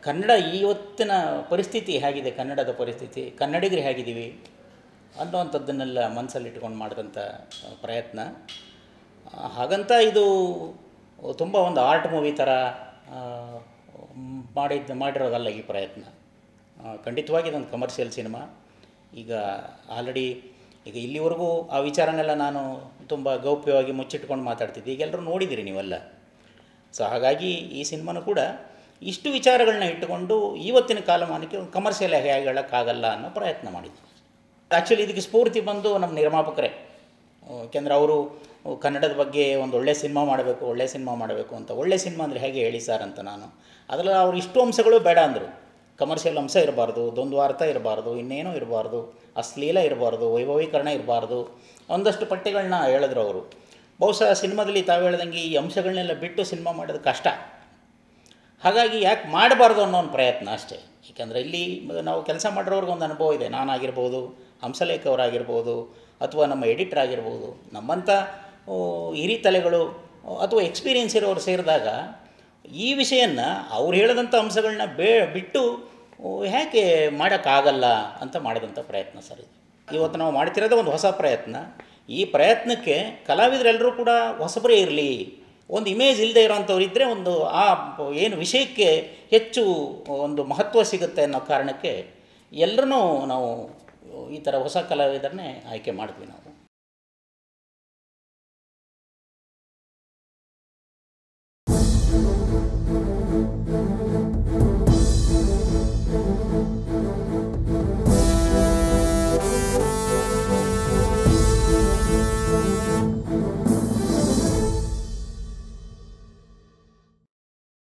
ಕನ್ನಡ ಇವತ್ತಿನ ಪರಿಸ್ಥಿತಿ ಹೇಗಿದೆ? ಕನ್ನಡದ ಪರಿಸ್ಥಿತಿ. ಕನ್ನಡಿಗರು ಹೇಗಿದ್ದೀವಿ? ಅನ್ನುವಂಥದ್ದನ್ನೆಲ್ಲ ಮನಸ್ಸಲ್ಲಿಟ್ಕೊಂಡು ಮಾಡಿದಂಥ ಪ್ರಯತ್ನ. ಹಾಗಂತ ಇದು ತುಂಬ ಒಂದು ಆರ್ಟ್ ಮೂವಿ ಥರ ಮಾಡಿದ್ದ ಮಾಡಿರೋದಲ್ಲ ಈ ಪ್ರಯತ್ನ. ಖಂಡಿತವಾಗಿ ಇದೊಂದು ಕಮರ್ಷಿಯಲ್ ಸಿನಿಮಾ ಈಗ ಆಲ್ರೆಡಿ ಈಗ ಇಲ್ಲಿವರೆಗೂ ಆ ವಿಚಾರನೆಲ್ಲ ನಾನು ತುಂಬ ಗೌಪ್ಯವಾಗಿ ಮುಚ್ಚಿಟ್ಕೊಂಡು ಮಾತಾಡ್ತಿದ್ದೆ. ಈಗೆಲ್ಲರೂ ನೋಡಿದ್ದೀರಿ ನೀವೆಲ್ಲ. ಸೊ ಹಾಗಾಗಿ ಈ ಸಿನಿಮಾನು ಕೂಡ ಇಷ್ಟು ವಿಚಾರಗಳನ್ನ ಇಟ್ಟುಕೊಂಡು ಇವತ್ತಿನ ಕಾಲಮಾನಕ್ಕೆ ಒಂದು ಕಮರ್ಷಿಯಲ್ ಆಗಿ ಹೇಳೋಕ್ಕಾಗಲ್ಲ ಅನ್ನೋ ಪ್ರಯತ್ನ ಮಾಡಿದ್ವಿ ಆ್ಯಕ್ಚುಲಿ ಇದಕ್ಕೆ ಸ್ಫೂರ್ತಿ ಬಂದು ನಮ್ಮ ನಿರ್ಮಾಪಕರೇ ಯಾಕೆಂದರೆ ಅವರು ಕನ್ನಡದ ಬಗ್ಗೆ ಒಂದು ಒಳ್ಳೆಯ ಸಿನಿಮಾ ಮಾಡಬೇಕು ಒಳ್ಳೆಯ ಸಿನಿಮಾ ಮಾಡಬೇಕು ಅಂತ. ಒಳ್ಳೆಯ ಸಿನಿಮಾ ಅಂದರೆ ಹೇಗೆ ಹೇಳಿ ಸರ್ ಅಂತ ನಾನು. ಅದರಲ್ಲಿ ಅವ್ರು ಇಷ್ಟು ಅಂಶಗಳು ಬೇಡ ಅಂದರು. ಕಮರ್ಷಿಯಲ್ ಅಂಶ ಇರಬಾರ್ದು, ದ್ವಂದ್ವಾರ್ಥ ಇರಬಾರ್ದು, ಇನ್ನೇನೂ ಇರಬಾರ್ದು, ಅಶ್ಲೀಲ ಇರಬಾರ್ದು, ವೈಭವೀಕರಣ ಇರಬಾರ್ದು, ಒಂದಷ್ಟು ಪಟ್ಟಿಗಳನ್ನ ಹೇಳಿದ್ರು ಅವರು. ಬಹುಶಃ ಸಿನಿಮಾದಲ್ಲಿ ತಾವು ಹೇಳ್ದಂಗೆ ಈ ಅಂಶಗಳನ್ನೆಲ್ಲ ಬಿಟ್ಟು ಸಿನಿಮಾ ಮಾಡೋದು ಕಷ್ಟ. ಹಾಗಾಗಿ ಯಾಕೆ ಮಾಡಬಾರ್ದು ಅನ್ನೋ ಒಂದು ಪ್ರಯತ್ನ ಅಷ್ಟೇ. ಏಕೆಂದರೆ ಇಲ್ಲಿ ನಾವು ಕೆಲಸ ಮಾಡಿರೋರ್ಗೊಂದು ಅನುಭವ ಇದೆ. ನಾನಾಗಿರ್ಬೋದು, ಹಂಸಲೇಖ ಅವರಾಗಿರ್ಬೋದು, ಅಥವಾ ನಮ್ಮ ಎಡಿಟರ್ ಆಗಿರ್ಬೋದು ನಮ್ಮಂಥ ಹಿರಿ ತಲೆಗಳು, ಅಥವಾ ಎಕ್ಸ್ಪೀರಿಯನ್ಸ್ ಇರೋರು ಸೇರಿದಾಗ ಈ ವಿಷಯನ ಅವ್ರು ಹೇಳಿದಂಥ ಅಂಶಗಳನ್ನ ಬೇ, ಬಿಟ್ಟು ಹೇಗೆ ಮಾಡೋಕ್ಕಾಗಲ್ಲ ಅಂತ ಮಾಡಿದಂಥ ಪ್ರಯತ್ನ ಸರ್ ಇದು. ಇವತ್ತು ನಾವು ಮಾಡ್ತಿರೋದೇ ಒಂದು ಹೊಸ ಪ್ರಯತ್ನ. ಈ ಪ್ರಯತ್ನಕ್ಕೆ ಕಲಾವಿದರೆಲ್ಲರೂ ಕೂಡ ಹೊಸಬರೇ ಇರಲಿ. ಒಂದು ಇಮೇಜ್ ಇಲ್ಲದೆ ಇರೋವಂಥವ್ರು ಇದ್ದರೆ ಒಂದು ಆ ಏನು ವಿಷಯಕ್ಕೆ ಹೆಚ್ಚು ಒಂದು ಮಹತ್ವ ಸಿಗುತ್ತೆ ಅನ್ನೋ ಕಾರಣಕ್ಕೆ ಎಲ್ಲರೂ ನಾವು ಈ ಥರ ಹೊಸ ಕಲಾವಿದರನ್ನೇ ಆಯ್ಕೆ ಮಾಡಿದ್ವಿ ನಾವು.